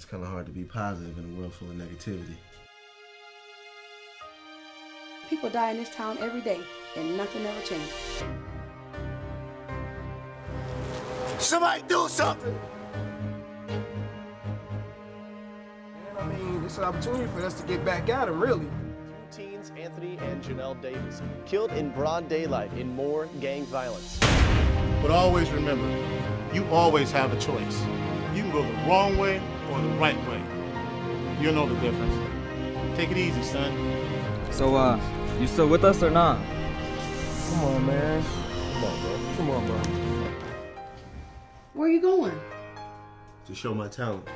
it's kind of hard to be positive in a world full of negativity. People die in this town every day, and nothing ever changes. Somebody do something! I mean, it's an opportunity for us to get back at him, really. Two teens, Anthony and Janelle Davis, killed in broad daylight in more gang violence. But always remember, you always have a choice. You can go the wrong way or the right way. You'll know the difference. Take it easy, son. So, uh, you still with us or not? Come on, man. Come on, bro. Come on, bro. Where are you going? To show my talent.